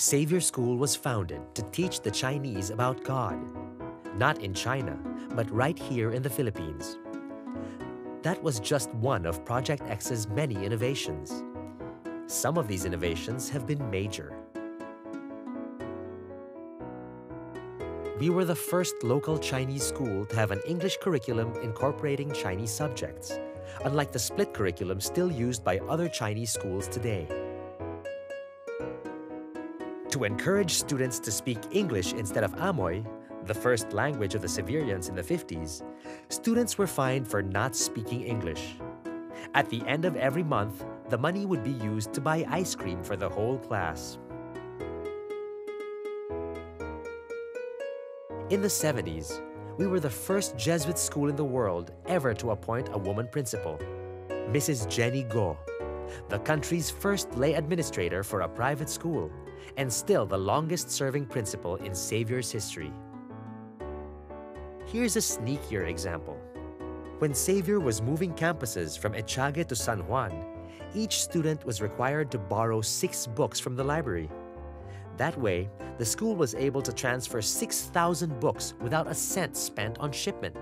Xavier School was founded to teach the Chinese about God, not in China, but right here in the Philippines. That was just one of Project X's many innovations. Some of these innovations have been major. We were the first local Chinese school to have an English curriculum incorporating Chinese subjects, unlike the split curriculum still used by other Chinese schools today. To encourage students to speak English instead of Amoy, the first language of the Xaverians in the 50s, students were fined for not speaking English. At the end of every month, the money would be used to buy ice cream for the whole class. In the 70s, we were the first Jesuit school in the world ever to appoint a woman principal, Mrs. Jenny Go, the country's first lay administrator for a private school, and still the longest serving principal in Xavier's history. Here's a sneakier example. When Xavier was moving campuses from Echagüe to San Juan, each student was required to borrow six books from the library. That way, the school was able to transfer 6,000 books without a cent spent on shipment.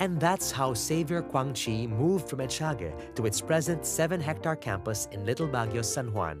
And that's how Xavier Kuang-Chi moved from Echagüe to its present 7-hectare campus in Little Baguio, San Juan.